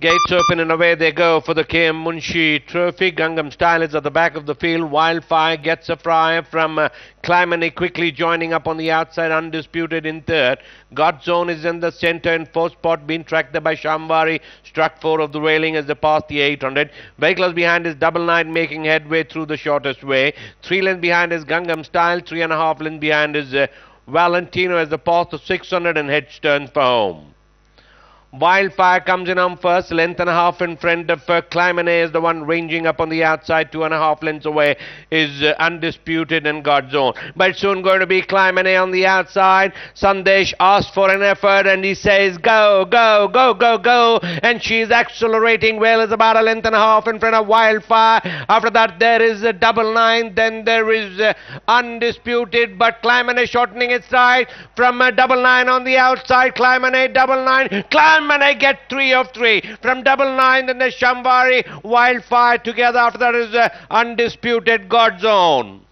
Gates open and away they go for the KM Munshi Trophy. Gangam Style is at the back of the field. Wildfire gets a fry from uh, quickly joining up on the outside, undisputed in third. God Zone is in the centre in fourth spot, being tracked there by Shambari. Struck four of the railing as they pass the 800. Vehicles behind is Double Nine making headway through the shortest way. Three lengths behind is Gangam Style. Three and a half lengths behind is uh, Valentino as the pass to 600 and heads turn for home. Wildfire comes in on first, length and a half in front of uh, is the one ranging up on the outside, two and a half lengths away is uh, undisputed and God Zone. But soon going to be Clymene on the outside. Sandesh asks for an effort and he says, go, go, go, go, go. And she's accelerating well, is about a length and a half in front of Wildfire. After that, there is a double nine, then there is uh, undisputed, but Clymene shortening its stride from a double nine on the outside. Clymene, double nine, And I get three of three. From double nine, and the Shambari wildfire together. After that is the undisputed God Zone.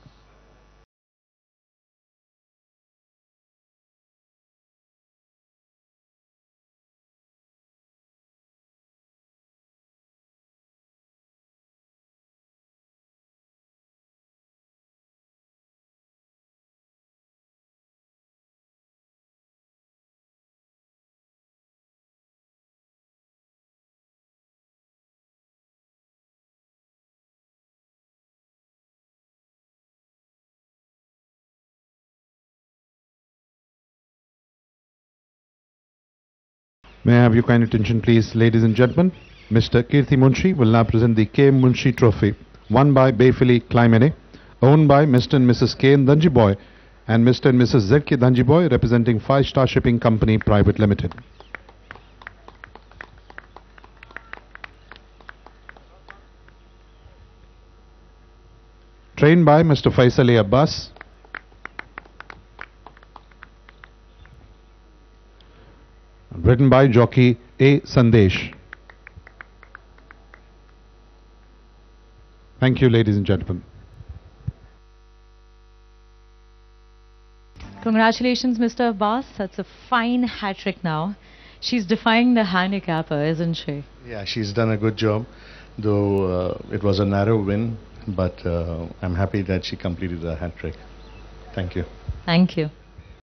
May I have your kind attention, please, ladies and gentlemen? Mr. Kirti Munshi will now present the K. Munshi Trophy, won by Bayfili Clymene, owned by Mr. and Mrs. K. Danjiboy and Mr. and Mrs. Z. K. Danjiboy, representing Five Star Shipping Company Private Limited. Trained by Mr. Faisal. Abbas, written by jockey A. Sandesh. Thank you, ladies and gentlemen. Congratulations, Mr. Abbas. That's a fine hat trick now. She's defying the handicapper, isn't she? Yeah, she's done a good job, though uh, it was a narrow win, but uh, I'm happy that she completed the hat trick. Thank you. Thank you.